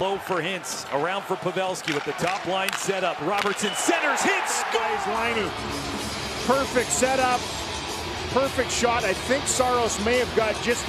Low for Hintz. around for Pavelski with the top line setup. Robertson centers, hits, Guys lining. Perfect setup. Perfect shot. I think Saros may have got just